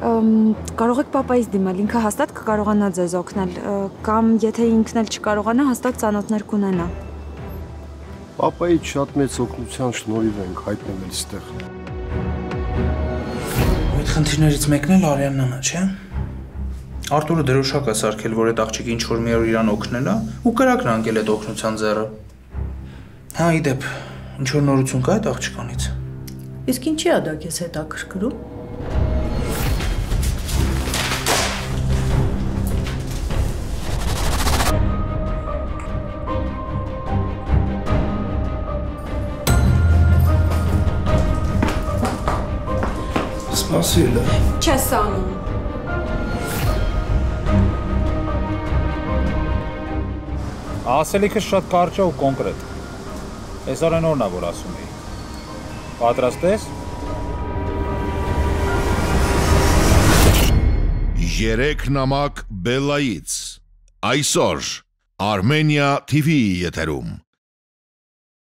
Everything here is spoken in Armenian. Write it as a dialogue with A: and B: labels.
A: Կարող եք papaից դիմել, ինքը հաստատ կկարողանա ձեզ օգնել, կամ եթե ինքն էլ չկարողանա, հաստատ ծանոթներ կունենա։
B: Պապայից շատ մեծ օգնության շնորհիվ ենք հայտնվել այստեղ։
C: Այդ խնդիրներից մեկն էլ Արյանն է, չէ՞։ Արտուրը դրոշակ է սարքել, որ այդ աղջիկը ինչ որ մի օր իրան օգնել է, ու կրակն անգել այդ օգնության ձեռը։ Հա, իդեպ, ինչ որ նորություն կա այդ աղջկանից։
D: Իսկ ինչի է դա քեզ հետաքրքրում։
C: Սպասիլը։
A: Չես անում։
E: Ասելիքս շատ կարճ է ու կոնկրետ։ Այս օրենորն է, որ ասում էի։ Պատրաստ ես։
F: Երեք նամակ Բելլայից։ Այսօր Armenia TV-ի եթերում։